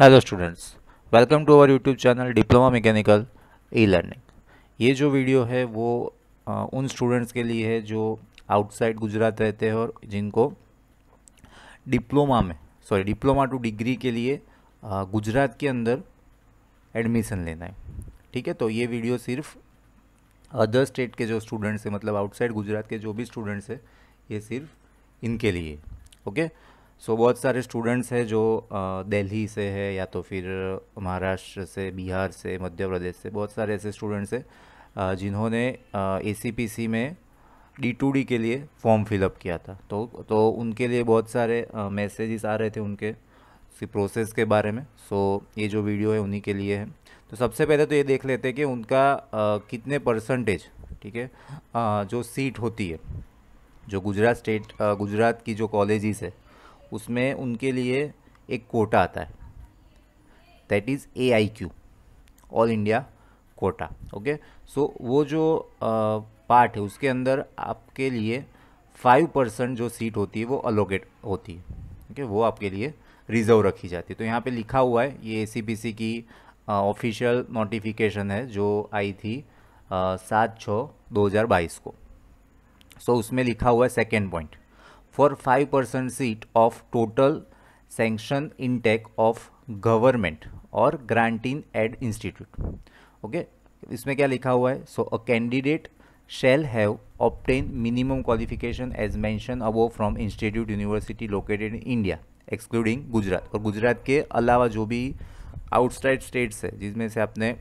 Hello students welcome to our YouTube channel diploma mechanical e learning ये जो video है वो आ, उन स्टूडेंट्स के लिए है जो आउटसाइड गुजरात रहते हैं और जिनको डिप्लोमा में सॉरी डिप्लोमा टू डिग्री के लिए आ, गुजरात के अंदर एडमिशन लेना है। ठीक है? तो ये वीडियो सिर्फ़ अदर स्टेट के जो स्टूडेंट्स हैं मतलब आउटसाइड गुजरात के जो भी स्टूडेंट्स हैं ये सिर्फ़ इनके लिए। ओके सो so, बहुत सारे स्टूडेंट्स हैं जो दिल्ली से है या तो फिर महाराष्ट्र से बिहार से मध्य प्रदेश से बहुत सारे ऐसे स्टूडेंट्स हैं जिन्होंने एसीपीसी में डी टू डी के लिए फॉर्म फिलअप किया था। तो तो उनके लिए बहुत सारे मैसेजेस आ रहे थे उनके प्रोसेस के बारे में। सो so, ये जो वीडियो है उन्हीं के लिए है। तो सबसे पहले तो ये देख लेते हैं कि उनका आ, कितने परसेंटेज ठीक है जो सीट होती है जो गुजरात स्टेट गुजरात की जो कॉलेजेस है उसमें उनके लिए एक कोटा आता है। That is A I Q all India quota okay so वो जो पार्ट है उसके अंदर आपके लिए फाइव परसेंट जो सीट होती है वो अलोकेट होती है ओके okay? वो आपके लिए रिज़र्व रखी जाती है। तो यहाँ पे लिखा हुआ है ये ए सी पी सी की ऑफिशियल uh, नोटिफिकेशन है जो आई थी सात छः दो हज़ार बाईस को। सो so, उसमें लिखा हुआ है second point for 5% seat of total sanction intake of government or granting ed institute okay इसमें क्या लिखा हुआ है so a candidate shall have obtained minimum qualification as mentioned above from institute university located in India excluding Gujarat और गुजरात के अलावा जो भी आउटसाइड स्टेट्स है जिसमें से आपने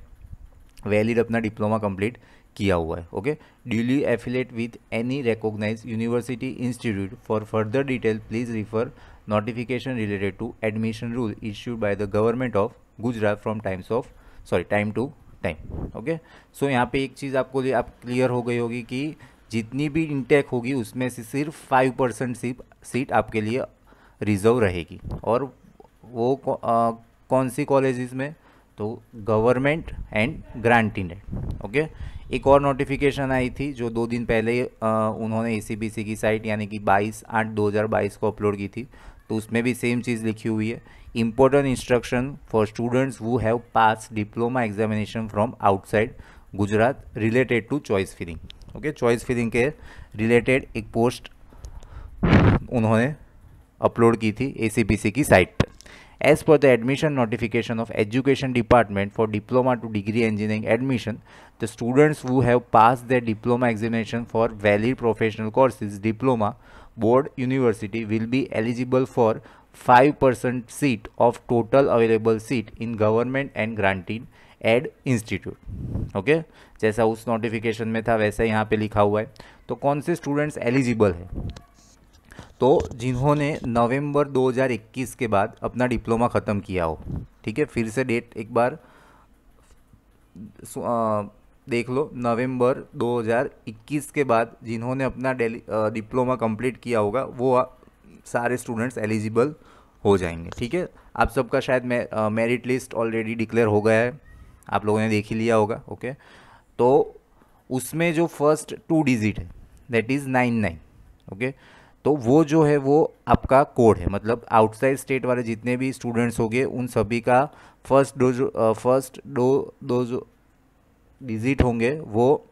वैलिड अपना डिप्लोमा कंप्लीट किया हुआ है okay? Duly affiliate with any recognize university institute for further detail please refer notification related to admission rule issued by the government of Gujarat from times of sorry time to time okay? So यहाँ पे एक चीज़ आपको आप clear हो गई होगी कि जितनी भी इंटेक होगी उसमें से सिर्फ़ फाइव परसेंट सीट आपके लिए रिज़र्व रहेगी। और वो आ, कौन सी कॉलेज में? तो गवर्नमेंट एंड ग्रांटिंग ओके? एक और नोटिफिकेशन आई थी जो दो दिन पहले आ, उन्होंने ए की साइट यानी कि 22 आठ 2022 को अपलोड की थी तो उसमें भी सेम चीज़ लिखी हुई है। Important instruction for students who have pass diploma examination from outside Gujarat related to choice filling okay? Choice filling के रिलेटेड एक पोस्ट उन्होंने अपलोड की थी ए की साइट पर As per the admission notification of Education Department for Diploma to Degree Engineering admission, the students who have passed their diploma examination for valid professional courses diploma board university will be eligible for 5% seat of total available seat in government and granting aid institute okay जैसा उस notification में था वैसा यहाँ पे लिखा हुआ है तो कौन से स्टूडेंट्स एलिजिबल है तो जिन्होंने नवंबर 2021 के बाद अपना डिप्लोमा ख़त्म किया हो, ठीक है? फिर से डेट एक बार देख लो, नवंबर 2021 के बाद जिन्होंने अपना डिप्लोमा कंप्लीट किया होगा, वो सारे स्टूडेंट्स एलिजिबल हो जाएँगे, ठीक है? आप सबका शायद मेरिट लिस्ट ऑलरेडी डिक्लेयर हो गया है, आप लोगों ने देख ही लिया होगा, ओके? तो उसमें जो फ़र्स्ट टू डिजिट है, that is nine nine, okay? तो वो जो है वो आपका कोड है। मतलब आउटसाइड स्टेट वाले जितने भी स्टूडेंट्स होंगे, उन सभी का फ़र्स्ट डोज फ़र्स्ट डो दो जो डिजिट होंगे, वो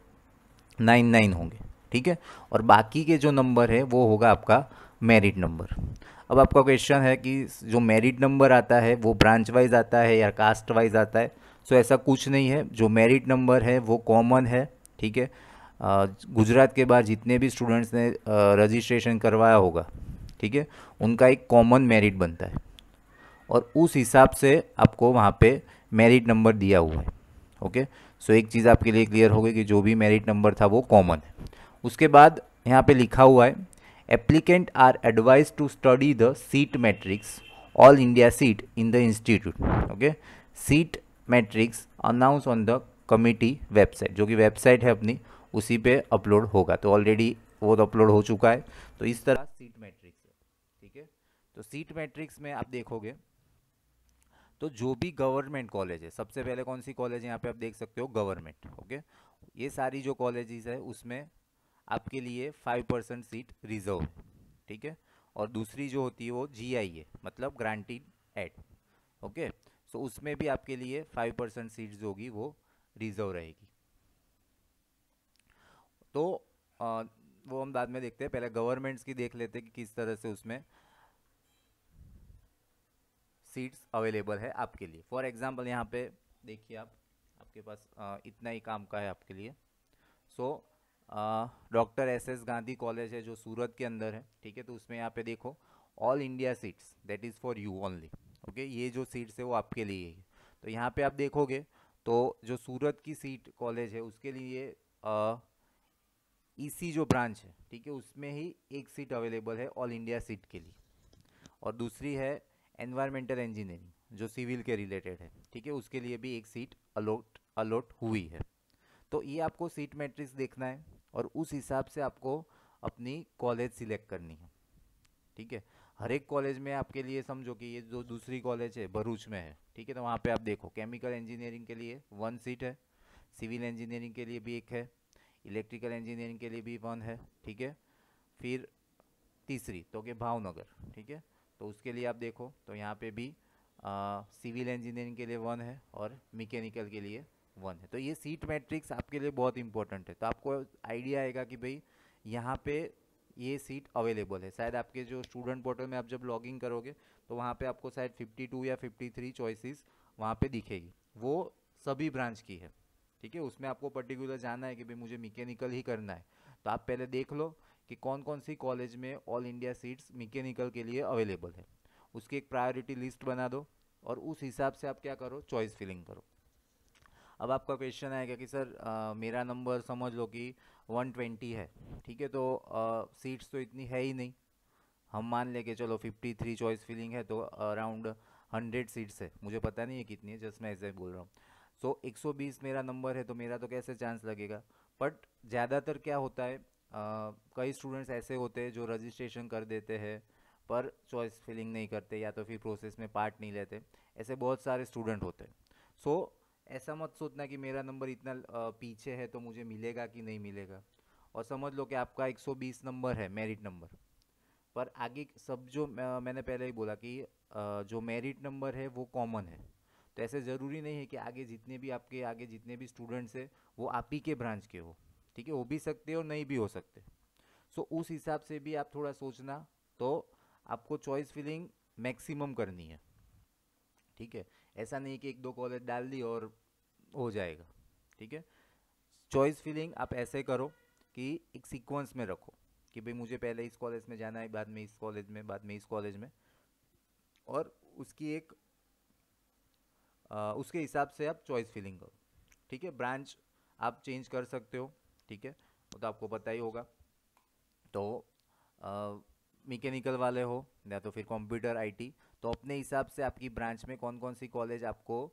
नाइन नाइन होंगे। ठीक है? और बाकी के जो नंबर है, वो होगा आपका मेरिट नंबर अब आपका क्वेश्चन है कि जो मेरिट नंबर आता है, वो ब्रांच वाइज आता है या कास्ट वाइज आता है सो ऐसा कुछ नहीं है। जो मेरिट नंबर है, वो कॉमन है। ठीक है? गुजरात के बाहर जितने भी स्टूडेंट्स ने रजिस्ट्रेशन करवाया होगा, ठीक है, उनका एक कॉमन मेरिट बनता है। और उस हिसाब से आपको वहाँ पे मेरिट नंबर दिया हुआ है, ओके? सो एक चीज़ आपके लिए क्लियर हो गई कि जो भी मेरिट नंबर था वो कॉमन है। उसके बाद यहाँ पे लिखा हुआ है applicant are advise to study the seat matrix all India seat in the institute okay? Seat matrix announce on the committee website जो कि वेबसाइट है अपनी उसी पे अपलोड होगा। तो ऑलरेडी वो तो अपलोड हो चुका है। तो इस तरह सीट मैट्रिक्स है, ठीक है? तो सीट मैट्रिक्स में आप देखोगे तो जो भी गवर्नमेंट कॉलेज है, सबसे पहले कौन सी कॉलेज है यहाँ पे आप देख सकते हो? गवर्नमेंट ओके ये सारी जो कॉलेजेस है, उसमें आपके लिए फाइव परसेंट सीट रिज़र्व है ठीक है? और दूसरी जो होती है वो जी आई है मतलब ग्रांटेड एड ओके सो उसमें भी आपके लिए फाइव परसेंट सीट्स होगी वो रिज़र्व रहेगी। तो आ, वो हम बाद में देखते हैं। पहले गवर्नमेंट्स की देख लेते हैं कि किस तरह से उसमें सीट्स अवेलेबल है आपके लिए। फॉर एग्जांपल यहाँ पे देखिए आप आपके पास आ, इतना ही काम का है आपके लिए। So doctor S S Gandhi college है जो सूरत के अंदर है ठीक है? तो उसमें यहाँ पे देखो all India seats that is for you only okay ये जो सीट्स है वो आपके लिए है। तो यहाँ पे आप देखोगे तो जो सूरत की सीट कॉलेज है उसके लिए ईसी जो ब्रांच है, ठीक है, उसमें ही एक सीट अवेलेबल है ऑल इंडिया सीट के लिए। और दूसरी है एनवायरमेंटल इंजीनियरिंग, जो सिविल के रिलेटेड है, ठीक है, उसके लिए भी एक सीट अलॉट अलॉट हुई है। तो ये आपको सीट मैट्रिक्स देखना है और उस हिसाब से आपको अपनी कॉलेज सिलेक्ट करनी है, ठीक है। हर एक कॉलेज में आपके लिए समझो कि ये जो दूसरी कॉलेज है, भरूच में है, ठीक है तो वहाँ पे आप देखो, केमिकल इंजीनियरिंग के लिए वन सीट है, सिविल इंजीनियरिंग के लिए भी एक है इलेक्ट्रिकल इंजीनियरिंग के लिए भी वन है, ठीक है? फिर तीसरी तो कि भावनगर, ठीक है? तो उसके लिए आप देखो तो यहाँ पे भी सिविल इंजीनियरिंग के लिए वन है और मैकेनिकल के लिए वन है। तो ये सीट मैट्रिक्स आपके लिए बहुत इंपॉर्टेंट है। तो आपको आइडिया आएगा कि भाई यहाँ पे ये सीट अवेलेबल है। शायद आपके जो स्टूडेंट पोर्टल में आप जब लॉगिंग करोगे तो वहाँ पे आपको शायद 52 या 53 चॉइसेस वहाँ पे दिखेगी। वो सभी ब्रांच की है। ठीक है उसमें आपको पर्टिकुलर जाना है कि भाई मुझे मैकेनिकल ही करना है। तो आप पहले देख लो कि कौन कौन सी कॉलेज में ऑल इंडिया सीट्स मैकेनिकल के लिए अवेलेबल है। उसकी एक प्रायोरिटी लिस्ट बना दो और उस हिसाब से आप क्या करो चॉइस फिलिंग करो। अब आपका क्वेश्चन आएगा कि सर आ, मेरा नंबर समझ लो कि 120 है। ठीक है तो सीट्स तो इतनी है ही नहीं। हम मान ले के चलो 53 चॉइस फिलिंग है तो अराउंड 100 सीट्स है। मुझे पता नहीं है कितनी है जस्ट मैं ऐसे बोल रहा हूँ। सो so, 120 मेरा नंबर है तो मेरा तो कैसे चांस लगेगा? बट ज़्यादातर क्या होता है आ, कई स्टूडेंट्स ऐसे होते हैं जो रजिस्ट्रेशन कर देते हैं पर चॉइस फिलिंग नहीं करते या तो फिर प्रोसेस में पार्ट नहीं लेते। ऐसे बहुत सारे स्टूडेंट होते हैं। सो so, ऐसा मत सोचना कि मेरा नंबर इतना पीछे है तो मुझे मिलेगा कि नहीं मिलेगा। और समझ लो कि आपका 120 नंबर है मेरिट नंबर। पर आगे सब जो मैंने पहले ही बोला कि जो मेरिट नंबर है वो कॉमन है। तो ऐसे ज़रूरी नहीं है कि आगे जितने भी आपके आगे जितने भी स्टूडेंट्स हैं वो आप ही के ब्रांच के हो। ठीक है? हो भी सकते और नहीं भी हो सकते। सो so, उस हिसाब से भी आप थोड़ा सोचना तो आपको चॉइस फिलिंग मैक्सिमम करनी है। ठीक है? ऐसा नहीं कि एक दो कॉलेज डाल दी और हो जाएगा। ठीक है? चॉइस फिलिंग आप ऐसे करो कि एक सीक्वेंस में रखो कि भाई मुझे पहले इस कॉलेज में जाना है बाद में इस कॉलेज में बाद में इस कॉलेज में। और उसकी एक उसके हिसाब से आप चॉइस फिलिंग करो। ठीक है? ब्रांच आप चेंज कर सकते हो। ठीक है? वो तो आपको पता ही होगा। तो मैकेनिकल वाले हो, या तो फिर कंप्यूटर आईटी तो अपने हिसाब से आपकी ब्रांच में कौन कौन सी कॉलेज आपको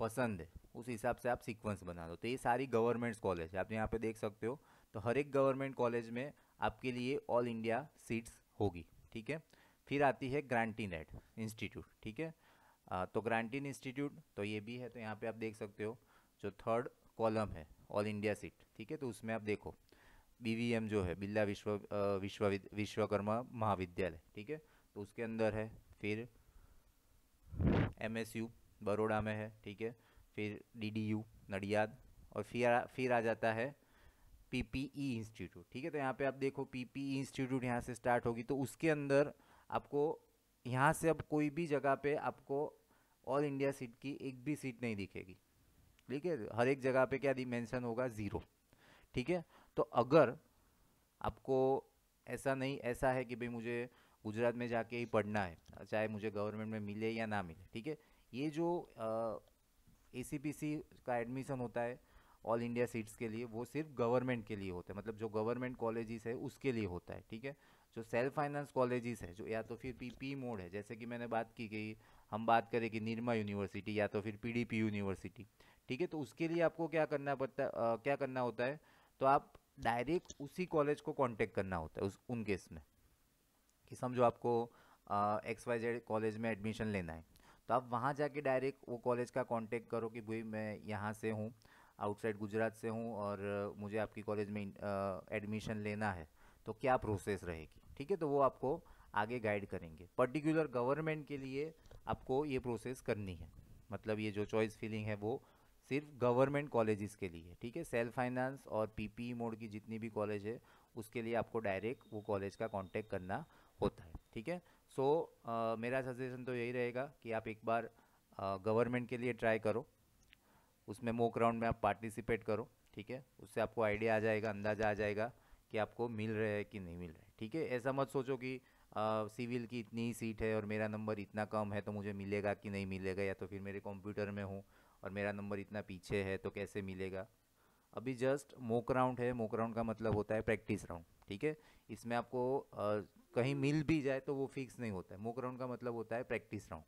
पसंद है, उस हिसाब से आप सीक्वेंस बना दो तो ये सारी गवर्नमेंट्स कॉलेज है। आप यहाँ पे देख सकते हो। तो हर एक गवर्नमेंट कॉलेज में आपके लिए ऑल इंडिया सीट्स होगी। ठीक है? फिर आती है ग्रांटी नेट इंस्टीट्यूट ठीक है? तो ग्रांटीन इंस्टीट्यूट तो ये भी है तो यहाँ पे आप देख सकते हो जो थर्ड कॉलम है ऑल इंडिया सीट ठीक है तो उसमें आप देखो बीवीएम जो है बिल्ला विश्व विश्व विश्वकर्मा महाविद्यालय ठीक है तो उसके अंदर है फिर एम बड़ोड़ा में है ठीक है फिर डीडीयू नडियाद और फिर आ, फिर आ जाता है पीपीई इंस्टीट्यूट ठीक है तो यहाँ पे आप देखो पीपीई इंस्टीट्यूट यहाँ से स्टार्ट होगी तो उसके अंदर आपको यहाँ से अब कोई भी जगह पे आपको ऑल इंडिया सीट की एक भी सीट नहीं दिखेगी। ठीक है? हर एक जगह पे क्या मेंशन होगा? ज़ीरो ठीक है? तो अगर आपको ऐसा नहीं, ऐसा है कि भाई मुझे गुजरात में जाके ही पढ़ना है, चाहे मुझे गवर्नमेंट में मिले या ना मिले, ठीक है? ये जो एसीपीसी का एडमिशन होता है ऑल इंडिया सीट्स के लिए, वो सिर्फ़ गवर्नमेंट के लिए होता है। मतलब जो गवर्नमेंट कॉलेजेस है, उसके लिए होता है, ठीक है? जो सेल्फ फाइनेंस कॉलेजेस है जो या तो फिर पीपी मोड है जैसे कि मैंने बात की गई हम बात करें कि निर्मा यूनिवर्सिटी या तो फिर पीडीपी यूनिवर्सिटी ठीक है? तो उसके लिए आपको क्या करना पड़ता आ, क्या करना होता है? तो आप डायरेक्ट उसी कॉलेज को कांटेक्ट करना होता है उस उन केस में कि समझो आपको एक्स वाई जेड कॉलेज में एडमिशन लेना है। तो आप वहाँ जाके डायरेक्ट वो कॉलेज का कांटेक्ट करो कि भाई मैं यहाँ से हूँ आउटसाइड गुजरात से हूँ और मुझे आपकी कॉलेज में एडमिशन लेना है तो क्या प्रोसेस रहेगी? ठीक है तो वो आपको आगे गाइड करेंगे। पर्टिकुलर गवर्नमेंट के लिए आपको ये प्रोसेस करनी है। मतलब ये जो चॉइस फिलिंग है, वो सिर्फ़ गवर्नमेंट कॉलेजेस के लिए, ठीक है? सेल्फ फाइनेंस और पीपी मोड की जितनी भी कॉलेज है, उसके लिए आपको डायरेक्ट वो कॉलेज का कांटेक्ट करना होता है, ठीक है? सो मेरा सजेशन तो यही रहेगा कि आप एक बार गवर्नमेंट के लिए ट्राई करो। उसमें मोक राउंड में आप पार्टिसिपेट करो, ठीक है? उससे आपको आइडिया आ जाएगा, अंदाज़ा आ जाएगा कि आपको मिल रहा है कि नहीं मिल रहे ठीक है? ऐसा मत सोचो कि सिविल की इतनी सीट है और मेरा नंबर इतना कम है तो मुझे मिलेगा कि नहीं मिलेगा या तो फिर मेरे कंप्यूटर में हूँ और मेरा नंबर इतना पीछे है तो कैसे मिलेगा? अभी जस्ट मोक राउंड है। मोक राउंड का मतलब होता है प्रैक्टिस राउंड ठीक है? इसमें आपको आ, कहीं मिल भी जाए तो वो फिक्स नहीं होता है। मोक राउंड का मतलब होता है प्रैक्टिस राउंड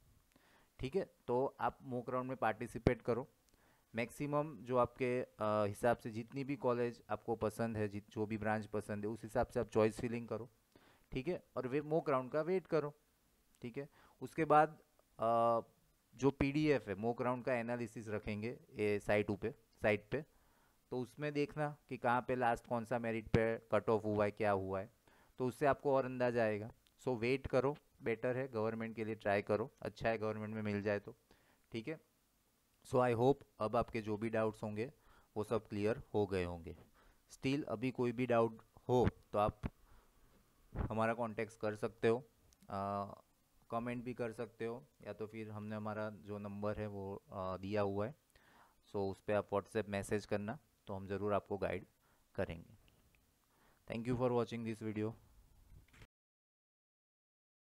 ठीक है? तो आप मोक राउंड में पार्टिसिपेट करो। मैक्सिमम जो आपके हिसाब से जितनी भी कॉलेज आपको पसंद है जित जो भी ब्रांच पसंद है उस हिसाब से आप चॉइस फिलिंग करो ठीक है? और वे मोक राउंड का वेट करो ठीक है? उसके बाद आ, जो पीडीएफ है मोक राउंड का एनालिसिस रखेंगे ये साइट पे साइट पे। तो उसमें देखना कि कहाँ पे लास्ट कौन सा मेरिट पे कट ऑफ़ हुआ है क्या हुआ है। तो उससे आपको और अंदाज़ा आएगा। सो वेट करो बेटर है गवर्नमेंट के लिए ट्राई करो अच्छा है गवर्नमेंट में मिल जाए तो ठीक है? सो आई होप अब आपके जो भी डाउट्स होंगे वो सब क्लियर हो गए होंगे। स्टिल अभी कोई भी डाउट हो तो आप हमारा कॉन्टेक्ट कर सकते हो। कमेंट भी कर सकते हो या तो फिर हमने हमारा जो नंबर है वो आ, दिया हुआ है। सो so, उस पर आप व्हाट्सएप मैसेज करना तो हम ज़रूर आपको गाइड करेंगे। Thank you for watching this video